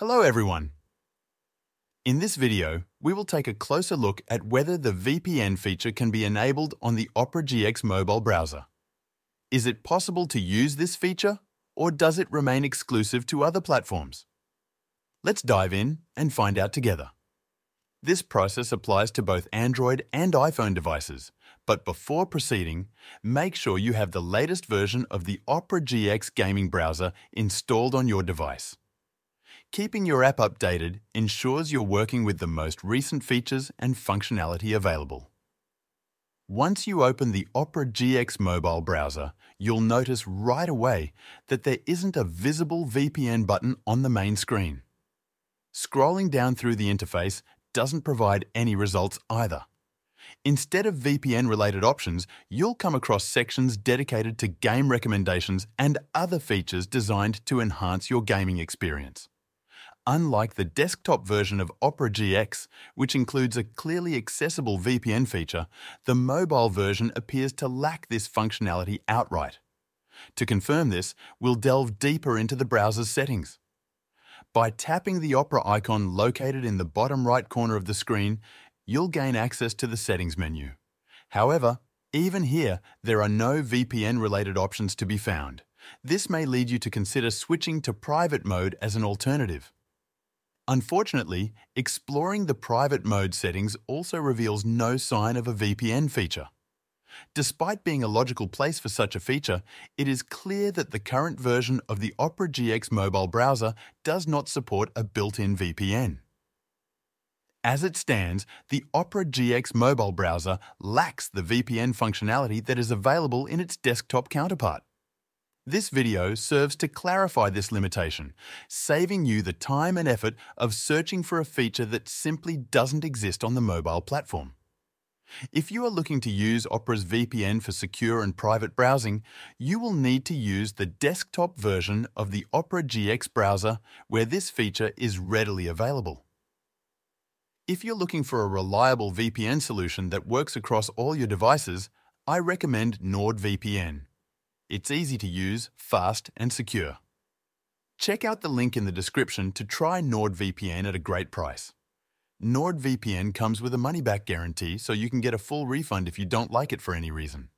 Hello everyone! In this video, we will take a closer look at whether the VPN feature can be enabled on the Opera GX mobile browser. Is it possible to use this feature, or does it remain exclusive to other platforms? Let's dive in and find out together. This process applies to both Android and iPhone devices, but before proceeding, make sure you have the latest version of the Opera GX gaming browser installed on your device. Keeping your app updated ensures you're working with the most recent features and functionality available. Once you open the Opera GX mobile browser, you'll notice right away that there isn't a visible VPN button on the main screen. Scrolling down through the interface doesn't provide any results either. Instead of VPN-related options, you'll come across sections dedicated to game recommendations and other features designed to enhance your gaming experience. Unlike the desktop version of Opera GX, which includes a clearly accessible VPN feature, the mobile version appears to lack this functionality outright. To confirm this, we'll delve deeper into the browser's settings. By tapping the Opera icon located in the bottom right corner of the screen, you'll gain access to the settings menu. However, even here, there are no VPN-related options to be found. This may lead you to consider switching to private mode as an alternative. Unfortunately, exploring the private mode settings also reveals no sign of a VPN feature. Despite being a logical place for such a feature, it is clear that the current version of the Opera GX mobile browser does not support a built-in VPN. As it stands, the Opera GX mobile browser lacks the VPN functionality that is available in its desktop counterpart. This video serves to clarify this limitation, saving you the time and effort of searching for a feature that simply doesn't exist on the mobile platform. If you are looking to use Opera's VPN for secure and private browsing, you will need to use the desktop version of the Opera GX browser where this feature is readily available. If you're looking for a reliable VPN solution that works across all your devices, I recommend NordVPN. It's easy to use, fast and secure. Check out the link in the description to try NordVPN at a great price. NordVPN comes with a money-back guarantee so you can get a full refund if you don't like it for any reason.